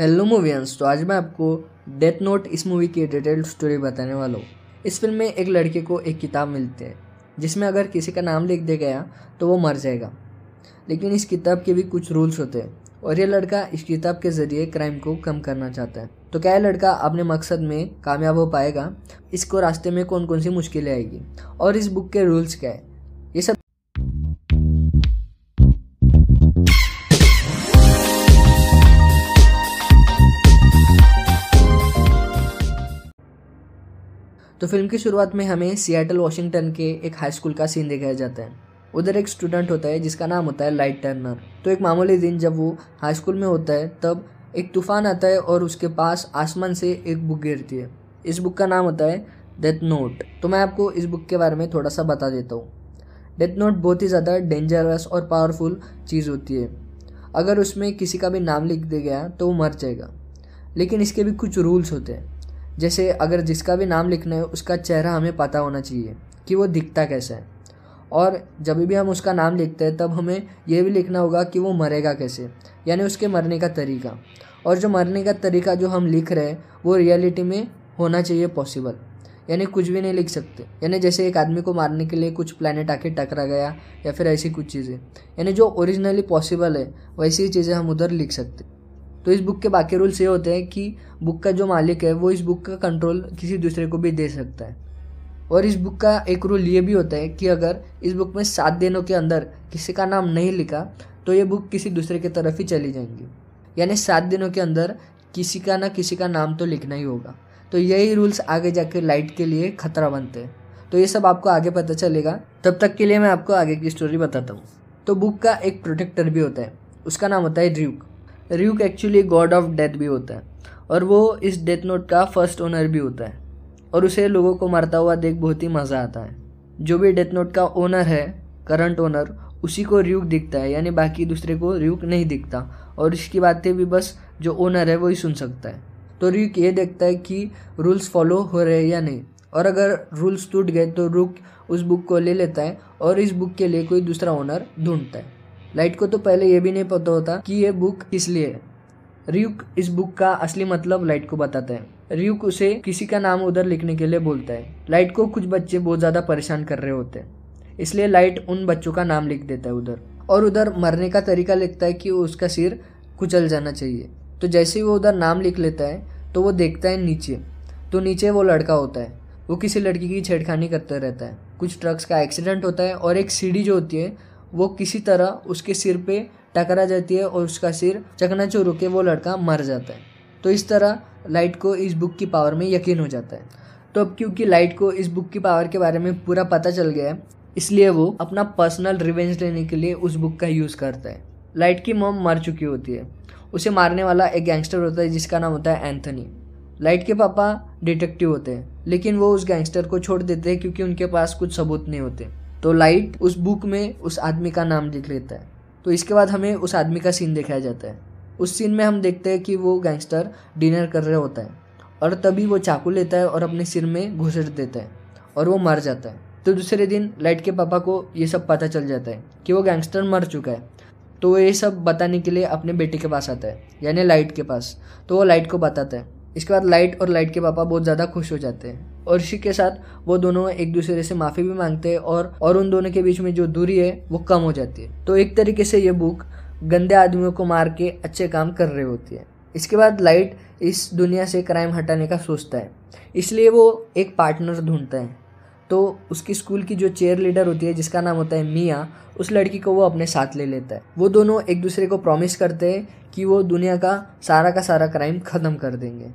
Hello मूवियंस तो आज मैं आपको डेथ नोट इस मूवी की डिटेल्ड स्टोरी बताने वाला हूँ। इस फ़िल्म में एक लड़के को एक किताब मिलती है, जिसमें अगर किसी का नाम लिख दिया गया तो वो मर जाएगा। लेकिन इस किताब के भी कुछ रूल्स होते हैं, और ये लड़का इस किताब के ज़रिए क्राइम को कम करना चाहता है। तो क्या ये लड़का अपने मकसद में कामयाब हो पाएगा? इसको रास्ते में कौन कौन सी मुश्किलें आएगी? और इस बुक के रूल्स क्या है? ये सब तो फ़िल्म की शुरुआत में हमें सियाटल, वाशिंगटन के एक हाई स्कूल का सीन दिखाया जाता है। उधर एक स्टूडेंट होता है जिसका नाम होता है लाइट टर्नर तो एक मामूली दिन जब वो हाई स्कूल में होता है, तब एक तूफ़ान आता है और उसके पास आसमान से एक बुक गिरती है। इस बुक का नाम होता है डेथ नोट तो मैं आपको इस बुक के बारे में थोड़ा सा बता देता हूँ। डेथ नोट बहुत ही ज़्यादा डेंजरस और पावरफुल चीज़ होती है। अगर उसमें किसी का भी नाम लिख दिया गया तो वो मर जाएगा। लेकिन इसके भी कुछ रूल्स होते हैं। जैसे अगर जिसका भी नाम लिखना है, उसका चेहरा हमें पता होना चाहिए कि वो दिखता कैसा है। और जब भी हम उसका नाम लिखते हैं, तब हमें यह भी लिखना होगा कि वो मरेगा कैसे, यानी उसके मरने का तरीका। और जो मरने का तरीका जो हम लिख रहे हैं, वो रियलिटी में होना चाहिए पॉसिबल। यानी कुछ भी नहीं लिख सकते। यानी जैसे एक आदमी को मारने के लिए कुछ प्लानट आके टकरा गया, या फिर ऐसी कुछ चीज़ें। यानी जो ओरिजिनली पॉसिबल है, वैसी चीज़ें हम उधर लिख सकते। तो इस बुक के बाकी रूल्स ये होते हैं कि बुक का जो मालिक है, वो इस बुक का कंट्रोल किसी दूसरे को भी दे सकता है। और इस बुक का एक रूल ये भी होता है कि अगर इस बुक में सात दिनों के अंदर किसी का नाम नहीं लिखा तो ये बुक किसी दूसरे की तरफ़ ही चली जाएँगी। यानी सात दिनों के अंदर किसी का ना किसी का नाम तो लिखना ही होगा। तो यही रूल्स आगे जाके लाइट के लिए खतरा बनते हैं। तो ये सब आपको आगे पता चलेगा। तब तक के लिए मैं आपको आगे की स्टोरी बताता हूँ। तो बुक का एक प्रोटेक्टर भी होता है। उसका नाम होता है Duke Ryuk actually god of death भी होता है। और वो इस डेथ नोट का फ़र्स्ट ओनर भी होता है। और उसे लोगों को मरता हुआ देख बहुत ही मज़ा आता है। जो भी डेथ नोट का ओनर है करंट ओनर उसी को र्यूक दिखता है। यानी बाकी दूसरे को र्यूक नहीं दिखता। और इसकी बातें भी बस जो ओनर है, वही सुन सकता है। तो र्यूक ये देखता है कि रूल्स फॉलो हो रहे हैं या नहीं। और अगर रूल्स टूट गए तो रुक उस बुक को ले लेता है। और इस बुक के लिए कोई दूसरा ओनर ढूंढता है। लाइट को तो पहले ये भी नहीं पता होता कि ये बुक किस लिए है। रियुक इस बुक का असली मतलब लाइट को बताता है। रियुक उसे किसी का नाम उधर लिखने के लिए बोलता है। लाइट को कुछ बच्चे बहुत ज़्यादा परेशान कर रहे होते हैं। इसलिए लाइट उन बच्चों का नाम लिख देता है उधर। और उधर मरने का तरीका लिखता है कि उसका सिर कुचल जाना चाहिए। तो जैसे ही वो उधर नाम लिख लेता है तो वो देखता है नीचे। तो नीचे वो लड़का होता है। वो किसी लड़की की छेड़खानी करता रहता है। कुछ ट्रक्स का एक्सीडेंट होता है और एक सीढ़ी जो होती है वो किसी तरह उसके सिर पे टकरा जाती है और उसका सिर चकनाचूर होकर वो लड़का मर जाता है। तो इस तरह लाइट को इस बुक की पावर में यकीन हो जाता है। तो अब क्योंकि लाइट को इस बुक की पावर के बारे में पूरा पता चल गया है, इसलिए वो अपना पर्सनल रिवेंज लेने के लिए उस बुक का यूज़ करता है। लाइट की मोम मर चुकी होती है। उसे मारने वाला एक गैंगस्टर होता है जिसका नाम होता है एंथनी। लाइट के पापा डिटेक्टिव होते हैं, लेकिन वो उस गैंगस्टर को छोड़ देते हैं क्योंकि उनके पास कुछ सबूत नहीं होते। तो लाइट उस बुक में उस आदमी का नाम लिख लेता है। तो इसके बाद हमें उस आदमी का सीन दिखाया जाता है। उस सीन में हम देखते हैं कि वो गैंगस्टर डिनर कर रहे होता है और तभी वो चाकू लेता है और अपने सिर में घुसट देता है और वो मर जाता है। तो दूसरे दिन लाइट के पापा को ये सब पता चल जाता है कि वो गैंगस्टर मर चुका है। तो ये सब बताने के लिए अपने बेटे के पास आता है, यानी लाइट के पास। तो वो लाइट को बताता है। इसके बाद लाइट और लाइट के पापा बहुत ज़्यादा खुश हो जाते हैं। और इसी के साथ वो दोनों एक दूसरे से माफ़ी भी मांगते हैं और और उन दोनों के बीच में जो दूरी है वो कम हो जाती है। तो एक तरीके से ये बुक गंदे आदमियों को मार के अच्छे काम कर रही होती है। इसके बाद लाइट इस दुनिया से क्राइम हटाने का सोचता है। इसलिए वो एक पार्टनर ढूंढता है। तो उसकी स्कूल की जो चेयर लीडर होती है, जिसका नाम होता है मियाँ, उस लड़की को वो अपने साथ ले लेता है। वो दोनों एक दूसरे को प्रॉमिस करते हैं कि वो दुनिया का सारा का सारा क्राइम ख़त्म कर देंगे।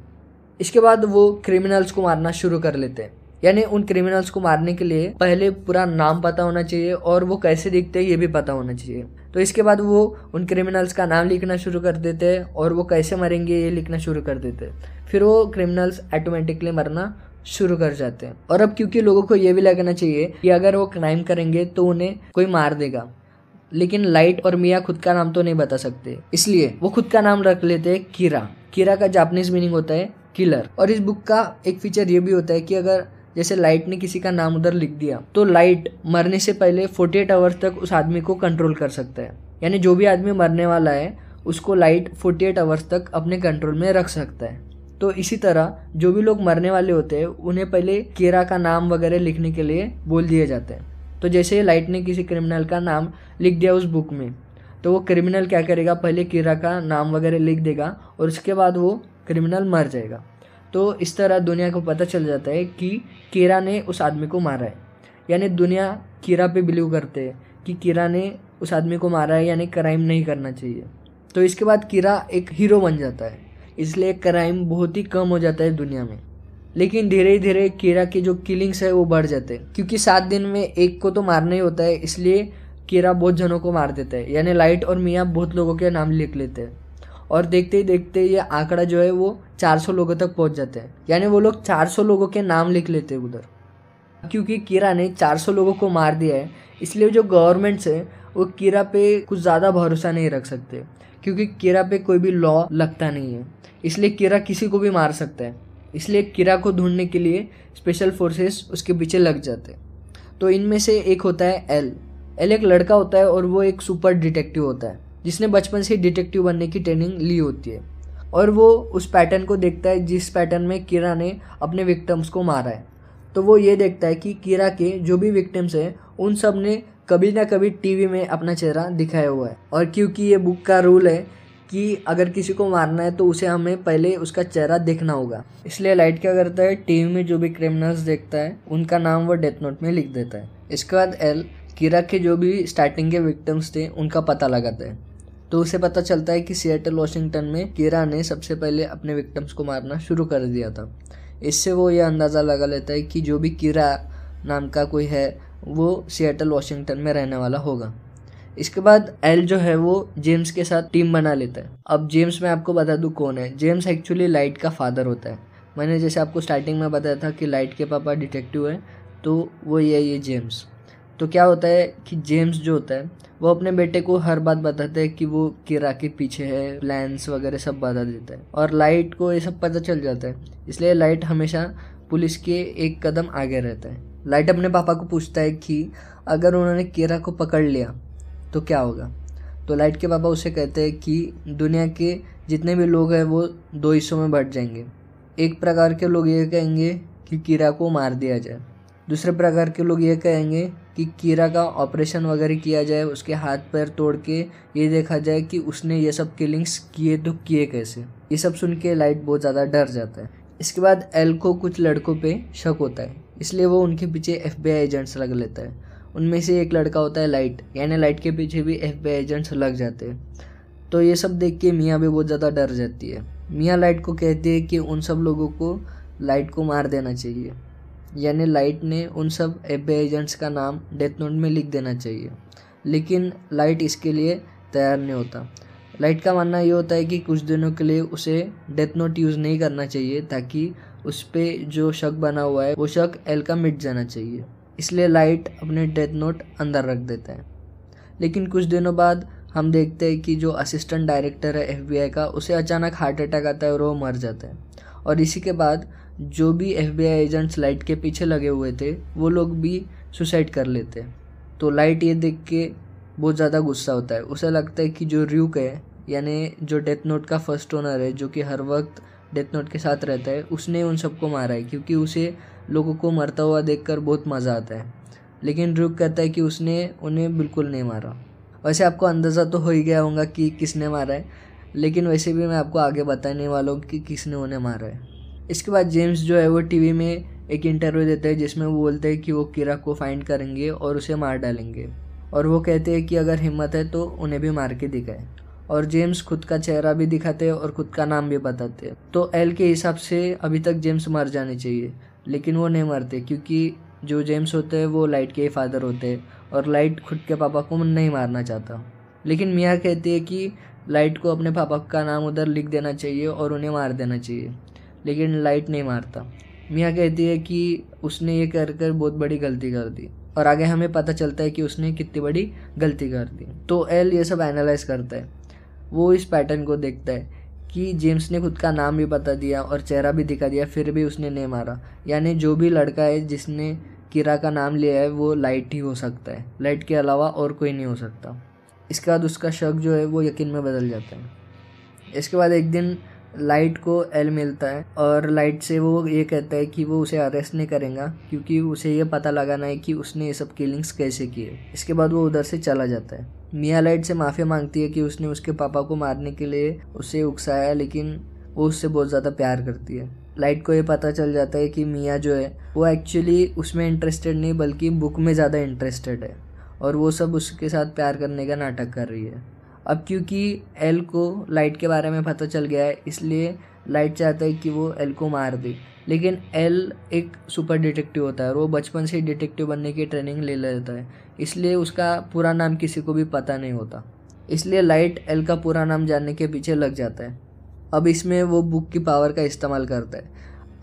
इसके बाद वो क्रिमिनल्स को मारना शुरू कर लेते हैं। यानी उन क्रिमिनल्स को मारने के लिए पहले पूरा नाम पता होना चाहिए और वो कैसे दिखते हैं, ये भी पता होना चाहिए। तो इसके बाद वो उन क्रिमिनल्स का नाम लिखना शुरू कर देते हैं और वो कैसे मरेंगे, ये लिखना शुरू कर देते हैं। फिर वो क्रिमिनल्स ऑटोमेटिकली मरना शुरू कर जाते हैं। और अब क्योंकि लोगों को ये भी लगना चाहिए कि अगर वो क्राइम करेंगे तो उन्हें कोई मार देगा। लेकिन लाइट और मियाँ खुद का नाम तो नहीं बता सकते। इसलिए वो खुद का नाम रख लेते हैं कीरा किरा का जापनीज मीनिंग होता है किलर और इस बुक का एक फीचर ये भी होता है कि अगर जैसे लाइट ने किसी का नाम उधर लिख दिया तो लाइट मरने से पहले 48 आवर्स तक उस आदमी को कंट्रोल कर सकता है। यानी जो भी आदमी मरने वाला है, उसको लाइट 48 आवर्स तक अपने कंट्रोल में रख सकता है। तो इसी तरह जो भी लोग मरने वाले होते हैं, उन्हें पहले केरा का नाम वगैरह लिखने के लिए बोल दिए जाते हैं। तो जैसे लाइट ने किसी क्रिमिनल का नाम लिख दिया उस बुक में तो वो क्रिमिनल क्या करेगा? पहले कीरा का नाम वगैरह लिख देगा और उसके बाद वो क्रिमिनल मर जाएगा। तो इस तरह दुनिया को पता चल जाता है कि कीरा ने उस आदमी को मारा है। यानी दुनिया कीरा पे बिलीव करते हैं कि कीरा ने उस आदमी को मारा है, यानी क्राइम नहीं करना चाहिए। तो इसके बाद कीरा एक हीरो बन जाता है। इसलिए क्राइम बहुत ही कम हो जाता है दुनिया में। लेकिन धीरे धीरे कीरा की जो किलिंग्स है वो बढ़ जाते हैं। क्योंकि सात दिन में एक को तो मारना ही होता है, इसलिए कीरा बहुत जनों को मार देता है। यानी लाइट और मियाँ बहुत लोगों के नाम लिख लेते हैं। और देखते ही देखते ये आंकड़ा जो है वो 400 लोगों तक पहुँच जाते हैं। यानी वो लोग 400 लोगों के नाम लिख लेते हैं उधर। क्योंकि कीरा ने 400 लोगों को मार दिया है, इसलिए जो गवर्नमेंट्स है, वो कीरा पे कुछ ज़्यादा भरोसा नहीं रख सकते। क्योंकि कीरा पे कोई भी लॉ लगता नहीं है। इसलिए कीरा किसी को भी मार सकता है। इसलिए कीरा को ढूँढने के लिए स्पेशल फोर्सेस उसके पीछे लग जाते हैं। तो इनमें से एक होता है एल एल एक लड़का होता है और वो एक सुपर डिटेक्टिव होता है, जिसने बचपन से डिटेक्टिव बनने की ट्रेनिंग ली होती है। और वो उस पैटर्न को देखता है जिस पैटर्न में कीरा ने अपने विक्टम्स को मारा है। तो वो ये देखता है कि कीरा के जो भी विक्टिम्स हैं, उन सबने कभी ना कभी टीवी में अपना चेहरा दिखाया हुआ है। और क्योंकि ये बुक का रूल है कि अगर किसी को मारना है तो उसे हमें पहले उसका चेहरा देखना होगा। इसलिए लाइट क्या करता है? टीवी में जो भी क्रिमिनल्स देखता है, उनका नाम वो डेथ नोट में लिख देता है। इसके बाद एल किरा के जो भी स्टार्टिंग के विक्टिम्स थे, उनका पता लगाता है। तो उसे पता चलता है कि सियाटल वॉशिंगटन में किरा ने सबसे पहले अपने विक्टिम्स को मारना शुरू कर दिया था। इससे वो ये अंदाज़ा लगा लेता है कि जो भी किरा नाम का कोई है, वो सियाटल वॉशिंगटन में रहने वाला होगा। इसके बाद एल जो है वो जेम्स के साथ टीम बना लेता है। अब जेम्स मैं आपको बता दूँ कौन है? जेम्स एक्चुअली लाइट का फादर होता है। मैंने जैसे आपको स्टार्टिंग में बताया था कि लाइट के पापा डिटेक्टिव है तो वो ये ये जेम्स तो क्या होता है कि जेम्स जो होता है, वो अपने बेटे को हर बात बताते हैं कि वो किरा के पीछे है प्लान्स वगैरह सब बता देता है। और लाइट को ये सब पता चल जाता है। इसलिए लाइट हमेशा पुलिस के एक कदम आगे रहता है। लाइट अपने पापा को पूछता है कि अगर उन्होंने केरा को पकड़ लिया तो क्या होगा? तो लाइट के बाबा उसे कहते हैं कि दुनिया के जितने भी लोग हैं वो दो हिस्सों में बढ़ जाएँगे। एक प्रकार के लोग ये कहेंगे कि कीरा को मार दिया जाए। दूसरे प्रकार के लोग ये कहेंगे कि कीरा का ऑपरेशन वगैरह किया जाए, उसके हाथ पैर तोड़ के ये देखा जाए कि उसने ये सब किलिंग्स किए तो किए कैसे। ये सब सुन के लाइट बहुत ज़्यादा डर जाता है। इसके बाद एल को कुछ लड़कों पे शक होता है, इसलिए वो उनके पीछे एफबीआई एजेंट्स लग लेता है। उनमें से एक लड़का होता है लाइट। यानी लाइट के पीछे भी एफ़ एजेंट्स लग जाते हैं। तो ये सब देख के मियाँ भी बहुत ज़्यादा डर जाती है। मियाँ लाइट को कहती है कि उन सब लोगों को लाइट को मार देना चाहिए। यानी लाइट ने उन सब एफ़ एजेंट्स का नाम डेथ नोट में लिख देना चाहिए। लेकिन लाइट इसके लिए तैयार नहीं होता। लाइट का मानना ये होता है कि कुछ दिनों के लिए उसे डेथ नोट यूज़ नहीं करना चाहिए, ताकि उस पर जो शक बना हुआ है, वो शक एल का मिट जाना चाहिए। इसलिए लाइट अपने डेथ नोट अंदर रख देते हैं। लेकिन कुछ दिनों बाद हम देखते हैं कि जो असिस्टेंट डायरेक्टर है एफबीआई का, उसे अचानक हार्ट अटैक आता है और वो मर जाता है। और इसी के बाद जो भी एफबीआई एजेंट्स लाइट के पीछे लगे हुए थे, वो लोग भी सुसाइड कर लेते हैं। तो लाइट ये देख के बहुत ज़्यादा गुस्सा होता है। उसे लगता है कि जो र्यूक है, यानी जो डेथ नोट का फ़र्स्ट ओनर है, जो कि हर वक्त डेथ नोट के साथ रहता है, उसने उन सबको मारा है, क्योंकि उसे लोगों को मरता हुआ देखकर बहुत मज़ा आता है। लेकिन रुक कहता है कि उसने उन्हें बिल्कुल नहीं मारा। वैसे आपको अंदाज़ा तो हो ही गया होगा कि किसने मारा है, लेकिन वैसे भी मैं आपको आगे बताने वाला हूँ कि किसने उन्हें मारा है। इसके बाद जेम्स जो है वो टीवी में एक इंटरव्यू देते हैं, जिसमें वो बोलते हैं कि वो किरा को फाइंड करेंगे और उसे मार डालेंगे। और वो कहते हैं कि अगर हिम्मत है तो उन्हें भी मार के दिखाए। और जेम्स खुद का चेहरा भी दिखाते हैं और खुद का नाम भी बताते हैं। तो एल के हिसाब से अभी तक जेम्स मर जाने चाहिए। लेकिन वो नहीं मरते, क्योंकि जो जेम्स होते हैं वो लाइट के ही फादर होते हैं और लाइट खुद के पापा को नहीं मारना चाहता। लेकिन मियाँ कहती है कि लाइट को अपने पापा का नाम उधर लिख देना चाहिए और उन्हें मार देना चाहिए, लेकिन लाइट नहीं मारता। मियाँ कहती है कि उसने ये कर कर बहुत बड़ी गलती कर दी और आगे हमें पता चलता है कि उसने कितनी बड़ी गलती कर दी। तो एल ये सब एनालाइज करता है। वो इस पैटर्न को देखता है कि जेम्स ने खुद का नाम भी बता दिया और चेहरा भी दिखा दिया, फिर भी उसने नहीं मारा। यानी जो भी लड़का है जिसने किरा का नाम लिया है, वो लाइट ही हो सकता है। लाइट के अलावा और कोई नहीं हो सकता। इसके बाद उसका शक जो है, वो यकीन में बदल जाता है। इसके बाद एक दिन लाइट को एल मिलता है और लाइट से वो ये कहता है कि वो उसे अरेस्ट नहीं करेगा क्योंकि उसे ये पता लगाना है कि उसने ये सब किलिंग्स कैसे किए। इसके बाद वो उधर से चला जाता है। मियाँ लाइट से माफ़ी मांगती है कि उसने उसके पापा को मारने के लिए उसे उकसाया, लेकिन वो उससे बहुत ज़्यादा प्यार करती है। लाइट को ये पता चल जाता है कि मियाँ जो है, वो एक्चुअली उसमें इंटरेस्टेड नहीं, बल्कि बुक में ज़्यादा इंटरेस्टेड है और वो सब उसके साथ प्यार करने का नाटक कर रही है। अब क्योंकि एल को लाइट के बारे में पता चल गया है, इसलिए लाइट चाहता है कि वो एल को मार दे। लेकिन एल एक सुपर डिटेक्टिव होता है और वो बचपन से डिटेक्टिव बनने की ट्रेनिंग ले लेता है। इसलिए उसका पूरा नाम किसी को भी पता नहीं होता। इसलिए लाइट एल का पूरा नाम जानने के पीछे लग जाता है। अब इसमें वो बुक की पावर का इस्तेमाल करता है।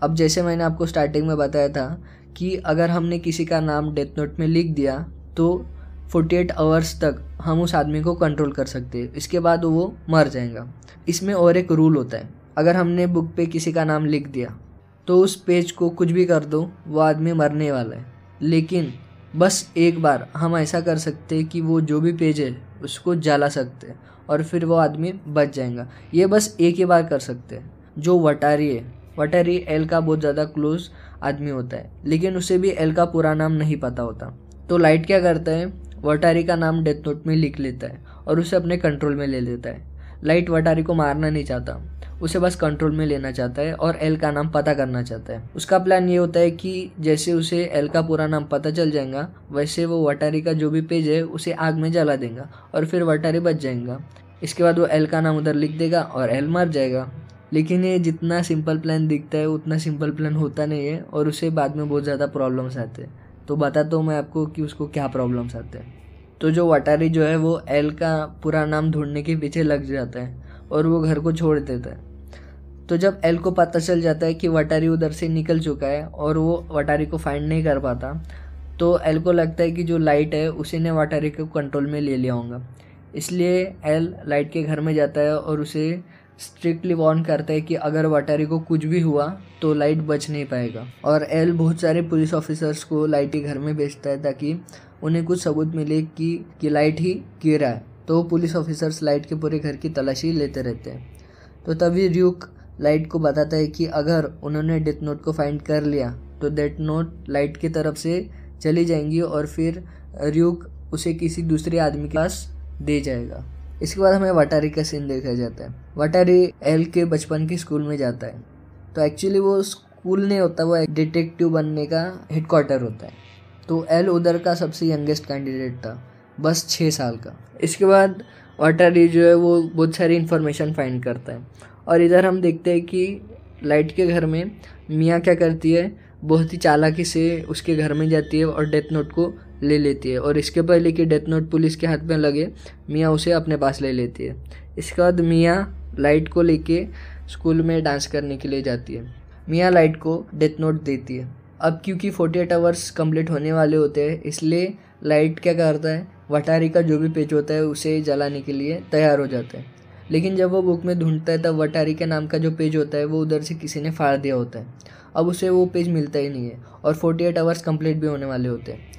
अब जैसे मैंने आपको स्टार्टिंग में बताया था कि अगर हमने किसी का नाम डेथ नोट में लिख दिया तो 48 आवर्स तक हम उस आदमी को कंट्रोल कर सकते हैं। इसके बाद वो मर जाएगा। इसमें और एक रूल होता है। अगर हमने बुक पे किसी का नाम लिख दिया तो उस पेज को कुछ भी कर दो, वो आदमी मरने वाला है। लेकिन बस एक बार हम ऐसा कर सकते हैं कि वो जो भी पेज है, उसको जला सकते हैं और फिर वो आदमी बच जाएगा। ये बस एक ही बार कर सकते हैं। जो वटारी है वटारी एल का बहुत ज़्यादा क्लोज आदमी होता है। लेकिन उसे भी एल का पूरा नाम नहीं पता होता। तो लाइट क्या करता है? वटारी का नाम डेथ नोट में लिख लेता है और उसे अपने कंट्रोल में ले लेता है। लाइट वटारी को मारना नहीं चाहता। उसे बस कंट्रोल में लेना चाहता है और एल का नाम पता करना चाहता है। उसका प्लान ये होता है कि जैसे उसे एल का पूरा नाम पता चल जाएगा, वैसे वो वटारी का जो भी पेज है उसे आग में जला देगा और फिर वटारी बच जाएगा। इसके बाद वो एल का नाम उधर लिख देगा और एल मर जाएगा। लेकिन ये जितना सिंपल प्लान दिखता है, उतना सिंपल प्लान होता नहीं है और उसे बाद में बहुत ज़्यादा प्रॉब्लम्स आते हैं। तो बताता हूँ मैं आपको कि उसको क्या प्रॉब्लम्स आते हैं। तो जो वटारी जो है वो एल का पूरा नाम ढूँढने के पीछे लग जाता है और वो घर को छोड़ देता है। तो जब एल को पता चल जाता है कि वटारी उधर से निकल चुका है और वो वटारी को फाइंड नहीं कर पाता तो एल को लगता है कि जो लाइट है उसी ने वटारी को कंट्रोल में ले लिया होगा। इसलिए एल लाइट के घर में जाता है और उसे स्ट्रिक्टली वार्न करता है कि अगर वटारी को कुछ भी हुआ तो लाइट बच नहीं पाएगा। और एल बहुत सारे पुलिस ऑफिसर्स को लाइट के घर में भेजता है ताकि उन्हें कुछ सबूत मिले कि, कि लाइट ही गिरा है। तो पुलिस ऑफिसर्स लाइट के पूरे घर की तलाशी लेते रहते हैं। तो तभी र्यूक लाइट को बताता है कि अगर उन्होंने डेथ नोट को फाइंड कर लिया तो डेथ नोट लाइट की तरफ़ से चली जाएँगी और फिर र्यूक उसे किसी दूसरे आदमी के पास दे जाएगा। इसके बाद हमें वटारी का सीन देखा जाता है। वटारी एल के बचपन के स्कूल में जाता है। तो एक्चुअली वो स्कूल नहीं होता, वो डिटेक्टिव बनने का हेडक्वार्टर होता है। तो एल उधर का सबसे यंगेस्ट कैंडिडेट था, बस छः साल का। इसके बाद वटारी जो है वो बहुत सारी इन्फॉर्मेशन फाइंड करता है। और इधर हम देखते हैं कि लाइट के घर में मियाँ क्या करती है बहुत ही चालाकी से उसके घर में जाती है और डेथ नोट को ले लेती है। और इसके पहले कि डेथ नोट पुलिस के हाथ में लगे, मियाँ उसे अपने पास ले लेती है। इसके बाद मियाँ लाइट को लेके स्कूल में डांस करने के लिए जाती है। मियाँ लाइट को डेथ नोट देती है। अब क्योंकि फोर्टी एट आवर्स कंप्लीट होने वाले होते हैं, इसलिए लाइट क्या करता है? वटारी का जो भी पेज होता है, उसे जलाने के लिए तैयार हो जाता है। लेकिन जब वो बुक में ढूंढता है, तब वटारी के नाम का जो पेज होता है, वो उधर से किसी ने फाड़ दिया होता है। अब उसे वो पेज मिलता ही नहीं है और फोर्टी एट आवर्स कंप्लीट भी होने वाले होते हैं।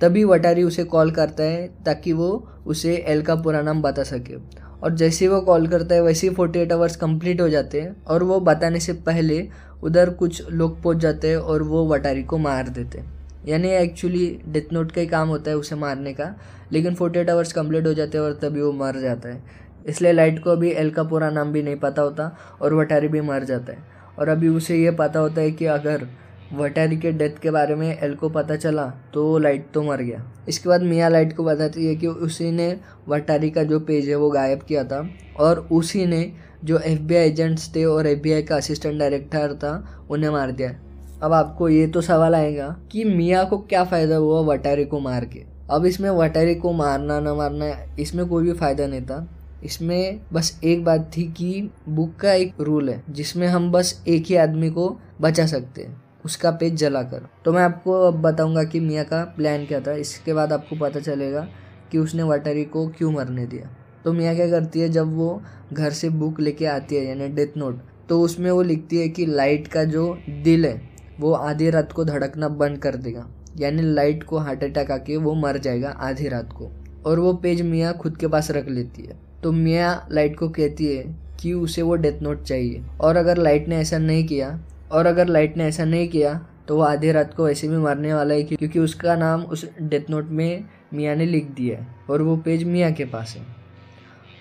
तभी वटारी उसे कॉल करता है ताकि वो उसे एल का पूरा नाम बता सके। और जैसे ही वो कॉल करता है, वैसे ही फोर्टी एट आवर्स कंप्लीट हो जाते हैं और वो बताने से पहले उधर कुछ लोग पहुँच जाते हैं और वो वटारी को मार देते हैं। यानी एक्चुअली डेथ नोट का ही काम होता है उसे मारने का, लेकिन फोर्टी एट आवर्स कंप्लीट हो जाते हैं और तभी वो मर जाता है। इसलिए लाइट को अभी एल का पूरा नाम भी नहीं पता होता और वटारी भी मर जाता है। और अभी उसे ये पता होता है कि अगर वटारी के डेथ के बारे में एल को पता चला तो लाइट तो मर गया। इसके बाद मियाँ लाइट को बताती है कि उसी ने वटारी का जो पेज है, वो गायब किया था और उसी ने जो एफ़ एजेंट्स थे और एफ़ का असिस्टेंट डायरेक्टर था, उन्हें मार दिया। अब आपको ये तो सवाल आएगा कि मियाँ को क्या फ़ायदा हुआ वटारी को मार के? अब इसमें वटारी को मारना, ना मारना, इसमें कोई भी फ़ायदा नहीं था। इसमें बस एक बात थी कि बुक का एक रूल है, जिसमें हम बस एक ही आदमी को बचा सकते हैं, उसका पेज जलाकर। तो मैं आपको अब बताऊँगा कि मियाँ का प्लान क्या था, इसके बाद आपको पता चलेगा कि उसने वाटरी को क्यों मरने दिया। तो मियाँ क्या करती है, जब वो घर से बुक लेके आती है, यानी डेथ नोट तो उसमें वो लिखती है कि लाइट का जो दिल है, वो आधी रात को धड़कना बंद कर देगा। यानी लाइट को हार्ट अटैक आके वो मर जाएगा आधी रात को। और वो पेज मियाँ खुद के पास रख लेती है। तो मियाँ लाइट को कहती है कि उसे वो डेथ नोट चाहिए। और अगर लाइट ने ऐसा नहीं किया, और अगर लाइट ने ऐसा नहीं किया तो वो आधी रात को ऐसे भी मारने वाला है क्योंकि उसका नाम उस डेथ नोट में मियाँ ने लिख दिया है, और वो पेज मियाँ के पास है।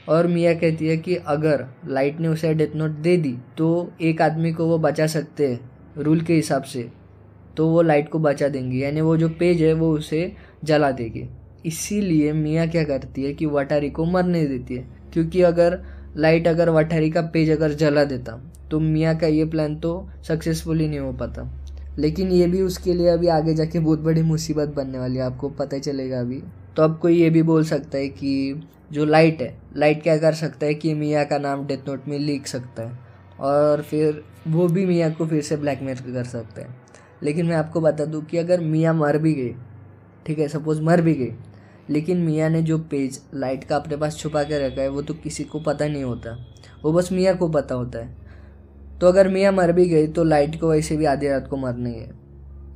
और मियाँ कहती है कि अगर लाइट ने उसे डेथ नोट दे दी तो एक आदमी को वो बचा सकते हैं, रूल के हिसाब से। तो वो लाइट को बचा देंगी, यानी वो जो पेज है, वो उसे जला देगी। इसीलिए मियाँ क्या करती है कि वटारी को मरने देती है। क्योंकि अगर लाइट अगर वटारी का पेज अगर जला देता तो मियाँ का ये प्लान तो सक्सेसफुली नहीं हो पाता। लेकिन ये भी उसके लिए अभी आगे जाके बहुत बड़ी मुसीबत बनने वाली है, आपको पता ही चलेगा अभी। तो अब कोई ये भी बोल सकता है कि जो लाइट है, लाइट क्या कर सकता है कि मियाँ का नाम डेथ नोट में लिख सकता है। और फिर वो भी मियाँ को फिर से ब्लैकमेल कर सकता है। लेकिन मैं आपको बता दूँ कि अगर मियाँ मर भी गई, ठीक है सपोज़ मर भी गई लेकिन मियाँ ने जो पेज लाइट का अपने पास छुपा के रखा है, वो तो किसी को पता नहीं होता। वो बस मियाँ को पता होता है। तो अगर मियाँ मर भी गई तो लाइट को वैसे भी आधी रात को मरनी है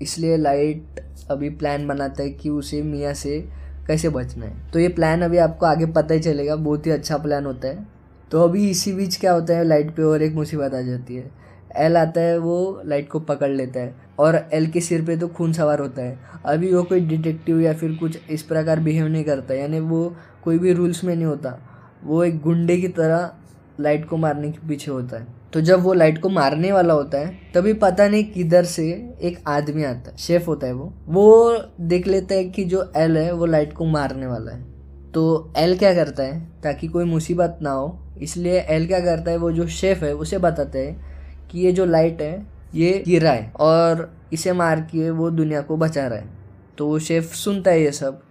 इसलिए लाइट अभी प्लान बनाता है कि उसे मियाँ से कैसे बचना है। तो ये प्लान अभी आपको आगे पता ही चलेगा, बहुत ही अच्छा प्लान होता है। तो अभी इसी बीच क्या होता है, लाइट पे और एक मुसीबत आ जाती है। एल आता है, वो लाइट को पकड़ लेता है और एल के सिर पे तो खून सवार होता है। अभी वो कोई डिटेक्टिव या फिर कुछ इस प्रकार बिहेव नहीं करता, यानी वो कोई भी रूल्स में नहीं होता। वो एक गुंडे की तरह लाइट को मारने के पीछे होता है। तो जब वो लाइट को मारने वाला होता है, तभी पता नहीं किधर से एक आदमी आता है, शेफ होता है वो। वो देख लेता है कि जो एल है, वो लाइट को मारने वाला है। तो एल क्या करता है, ताकि कोई मुसीबत ना हो, इसलिए एल क्या करता है, वो जो शेफ है, उसे बताता है कि ये जो लाइट है, ये गिरा है और इसे मार के वो दुनिया को बचा रहा है। तो वो शेफ सुनता है ये सब।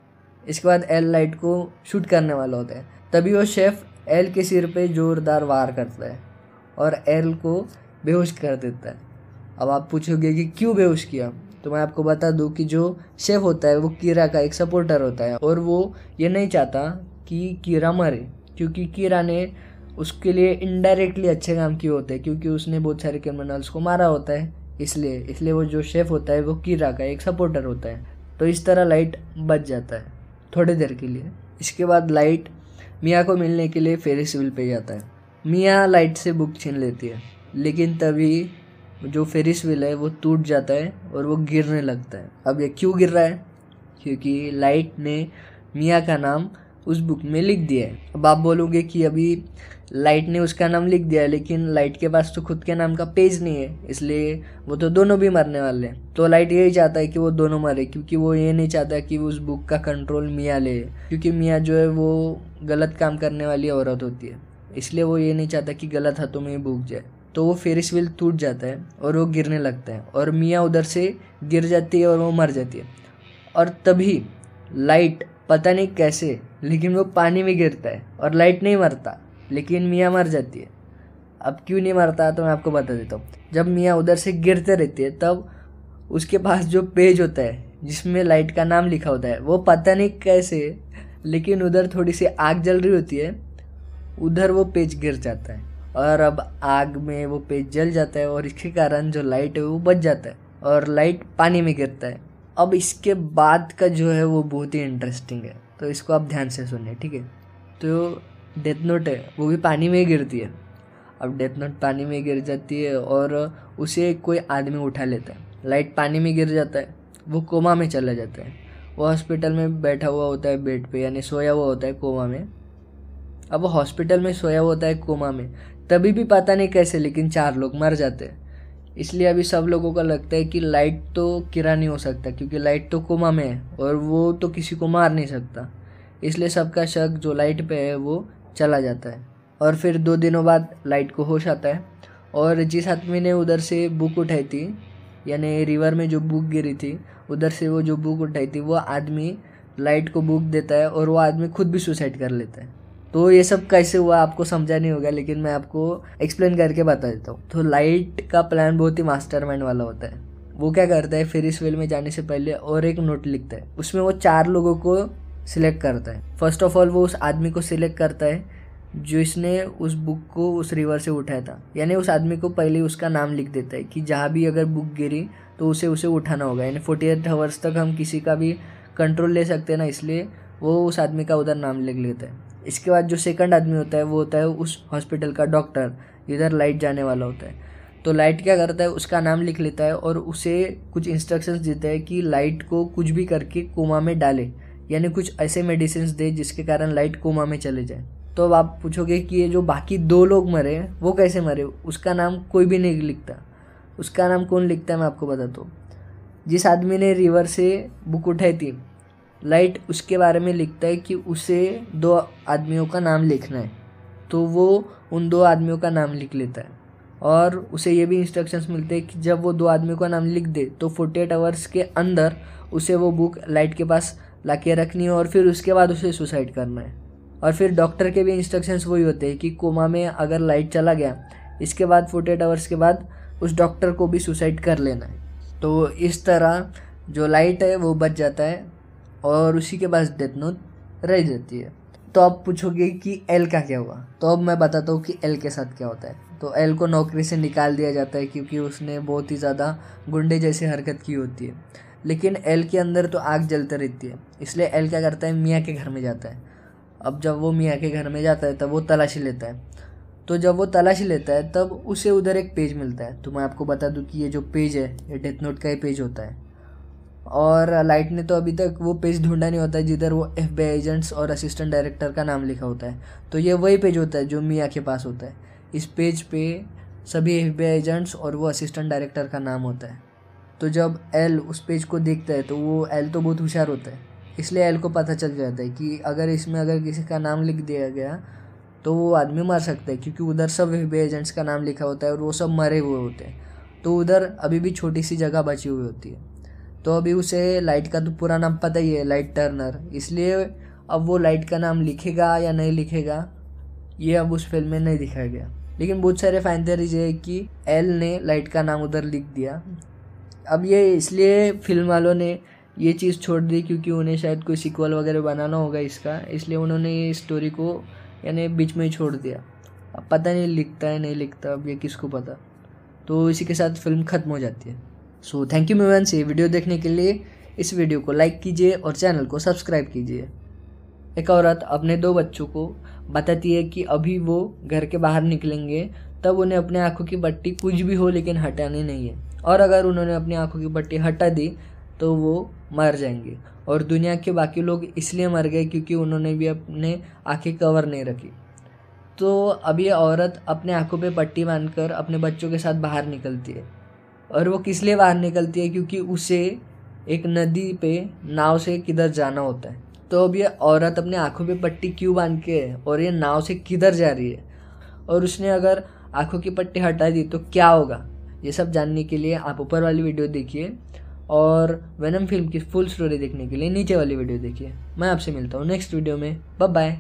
इसके बाद एल लाइट को शूट करने वाला होता है। तभी वो शेफ एल के सिर पे जोरदार वार करता है और एल को बेहोश कर देता है। अब आप पूछोगे कि क्यों बेहोश किया? तो मैं आपको बता दूँ कि जो शेफ होता है, वो कीरा का एक सपोर्टर होता है और वो ये नहीं चाहता कि कीरा मरे, क्योंकि कीरा ने उसके लिए इनडायरेक्टली अच्छे काम किए होते हैं? क्योंकि उसने बहुत सारे क्रिमिनल्स को मारा होता है, इसलिए इसलिए वो जो शेफ होता है, वो कीरा का एक सपोर्टर होता है। तो इस तरह लाइट बच जाता है, थोड़ी देर के लिए। इसके बाद लाइट मियाँ को मिलने के लिए फेरिस व्हील पे जाता है। मियाँ लाइट से बुक छीन लेती है, लेकिन तभी जो फेरिस व्हील है, वो टूट जाता है और वो गिरने लगता है। अब ये क्यों गिर रहा है? क्योंकि लाइट ने मियाँ का नाम उस बुक में लिख दिया है। अब आप बोलोगे कि अभी लाइट ने उसका नाम लिख दिया, लेकिन लाइट के पास तो खुद के नाम का पेज नहीं है, इसलिए वो तो दोनों भी मरने वाले हैं। तो लाइट यही चाहता है कि वो दोनों मरे, क्योंकि वो ये नहीं चाहता कि उस बुक का कंट्रोल मियाँ ले, क्योंकि मियाँ जो है वो गलत काम करने वाली औरत होती है। इसलिए वो ये नहीं चाहता कि गलत हाथों में भूख जाए। तो वो फेरिस व्हील टूट जाता है और वो गिरने लगता है, और मियाँ उधर से गिर जाती है और वो मर जाती है। और तभी लाइट पता नहीं कैसे, लेकिन वो पानी में गिरता है, और लाइट नहीं मरता। लेकिन मियाँ मर जाती है। अब क्यों नहीं मरता तो मैं आपको बता देता हूँ। जब मियाँ उधर से गिरते रहती है, तब उसके पास जो पेज होता है, जिसमें लाइट का नाम लिखा होता है, वो पता नहीं कैसे, लेकिन उधर थोड़ी सी आग जल रही होती है, उधर वो पेज गिर जाता है। और अब आग में वो पेज जल जाता है और इसके कारण जो लाइट है वो बच जाता है और लाइट पानी में गिरता है। अब इसके बाद का जो है वो बहुत ही इंटरेस्टिंग है। तो इसको आप ध्यान से सुनिए, ठीक है? तो डेथ नोट है, वो भी पानी में ही गिरती है। अब डेथ नोट पानी में गिर जाती है और उसे कोई आदमी उठा लेता है। लाइट पानी में गिर जाता है। वो कोमा में चला जाता है। वो हॉस्पिटल में बैठा हुआ होता है बेड पे, यानी सोया हुआ होता है कोमा में। अब वो हॉस्पिटल में सोया हुआ होता है कोमा में। तभी भी पता नहीं कैसे, लेकिन चार लोग मर जाते हैं। इसलिए अभी सब लोगों का लगता है कि लाइट तो किरा नहीं हो सकता, क्योंकि लाइट तो कोमा में है और वो तो किसी को मार नहीं सकता। इसलिए सबका शक जो लाइट पे है, वो चला जाता है। और फिर दो दिनों बाद लाइट को होश आता है। और जिस आदमी ने उधर से बुक उठाई थी, यानी रिवर में जो बुक गिरी थी, उधर से वो जो बुक उठाई थी, वो आदमी लाइट को बुक देता है और वो आदमी खुद भी सुसाइड कर लेता है। तो ये सब कैसे हुआ, आपको समझा नहीं होगा, लेकिन मैं आपको एक्सप्लेन करके बता देता हूँ। तो लाइट का प्लान बहुत ही मास्टर वाला होता है। वो क्या करता है फिर इस वेल में जाने से पहले और एक नोट लिखता है। उसमें वो चार लोगों को सिलेक्ट करता है। फ़र्स्ट ऑफ़ ऑल वो उस आदमी को सिलेक्ट करता है, जो इसने उस बुक को उस रिवर से उठाया था। यानी उस आदमी को पहले उसका नाम लिख देता है कि जहाँ भी अगर बुक गिरी तो उसे उसे उठाना होगा। यानी फोर्टी एट आवर्स तक हम किसी का भी कंट्रोल ले सकते हैं ना, इसलिए वो उस आदमी का उधर नाम लिख लेता है। इसके बाद जो सेकंड आदमी होता है, वो होता है उस हॉस्पिटल का डॉक्टर इधर लाइट जाने वाला होता है। तो लाइट क्या करता है, उसका नाम लिख लेता है और उसे कुछ इंस्ट्रक्शंस देता है कि लाइट को कुछ भी करके कोमा में डाले। यानी कुछ ऐसे मेडिसिन दे जिसके कारण लाइट कोमा में चले जाए। तो अब आप पूछोगे कि ये जो बाकी दो लोग मरे वो कैसे मरे? उसका नाम कोई भी नहीं लिखता। उसका नाम कौन लिखता है मैं आपको बताता हूँ जिस आदमी ने रिवर से बुक उठाई थी लाइट उसके बारे में लिखता है कि उसे दो आदमियों का नाम लिखना है। तो वो उन दो आदमियों का नाम लिख लेता है। और उसे ये भी इंस्ट्रक्शंस मिलते हैं कि जब वो दो आदमियों का नाम लिख दे तो फोर्टी एट आवर्स के अंदर उसे वो बुक लाइट के पास ला के रखनी है और फिर उसके बाद उसे सुसाइड करना है। और फिर डॉक्टर के भी इंस्ट्रक्शंस वही होते हैं कि कोमा में अगर लाइट चला गया, इसके बाद फोर्टी एट आवर्स के बाद उस डॉक्टर को भी सुसाइड कर लेना है। तो इस तरह जो लाइट है, वो बच जाता है और उसी के पास डेथ नोट रह जाती है। तो आप पूछोगे कि एल का क्या हुआ? तो अब मैं बताता हूँ कि एल के साथ क्या होता है। तो एल को नौकरी से निकाल दिया जाता है क्योंकि उसने बहुत ही ज़्यादा गुंडे जैसी हरकत की होती है। लेकिन एल के अंदर तो आग जलते रहती है। इसलिए एल क्या करता है? मियाँ के घर में जाता है। अब जब वो मियाँ के घर में जाता है, तब वो तलाशी लेता है। तो जब वो तलाशी लेता है, तब उसे उधर एक पेज मिलता है। तो मैं आपको बता दूँ कि ये जो पेज है, ये डेथ नोट का ही पेज होता है। और लाइट ने तो अभी तक वो पेज ढूंढा नहीं होता है जिधर वो एफ़ एजेंट्स और असिस्टेंट डायरेक्टर का नाम लिखा होता है। तो ये वही पेज होता है जो मियाँ के पास होता है। इस पेज पे सभी एफ़ एजेंट्स और वो असिस्टेंट डायरेक्टर का नाम होता है। तो जब एल उस पेज को देखता है तो वो एल तो बहुत होशियार होता है। इसलिए एल को पता चल जाता है कि अगर इसमें अगर किसी का नाम लिख दिया गया तो वो आदमी मर सकता है, क्योंकि उधर सब एफ़ एजेंट्स का नाम लिखा होता है और वो सब मरे हुए होते हैं। तो उधर अभी भी छोटी सी जगह बची हुई होती है। तो अभी उसे लाइट का तो पूरा नाम पता ही है लाइट टर्नर इसलिए अब वो लाइट का नाम लिखेगा या नहीं लिखेगा, ये अब उस फ़िल्म में नहीं दिखाया गया। लेकिन बहुत सारे फ़ैन है कि एल ने लाइट का नाम उधर लिख दिया। अब ये इसलिए फ़िल्म वालों ने ये चीज़ छोड़ दी क्योंकि उन्हें शायद कोई सिक्वल वगैरह बनाना होगा इसका। इसलिए उन्होंने ये स्टोरी को, यानी बीच में ही छोड़ दिया। अब पता नहीं लिखता है, नहीं लिखता, अब ये किसको पता? तो इसी के साथ फ़िल्म ख़त्म हो जाती है। सो थैंक यू मेवन से वीडियो देखने के लिए। इस वीडियो को लाइक कीजिए और चैनल को सब्सक्राइब कीजिए। एक औरत अपने दो बच्चों को बताती है कि अभी वो घर के बाहर निकलेंगे, तब उन्हें अपने आँखों की बट्टी कुछ भी हो लेकिन हटानी नहीं है। और अगर उन्होंने अपनी आँखों की पट्टी हटा दी तो वो मर जाएँगे। और दुनिया के बाकी लोग इसलिए मर गए क्योंकि उन्होंने भी अपने आँखें कवर नहीं रखी। तो अब ये औरत अपने आँखों पे पट्टी बांधकर अपने बच्चों के साथ बाहर निकलती है। और वो किस लिए बाहर निकलती है? क्योंकि उसे एक नदी पे, नाव से किधर जाना होता है। तो अब ये औरत अपने आँखों पे पट्टी क्यों बाँध के है? और ये नाव से किधर जा रही है? और उसने अगर आँखों की पट्टी हटा दी तो क्या होगा? ये सब जानने के लिए आप ऊपर वाली वीडियो देखिए और वेनम फ़िल्म की फुल स्टोरी देखने के लिए नीचे वाली वीडियो देखिए। मैं आपसे मिलता हूँ नेक्स्ट वीडियो में। Bye bye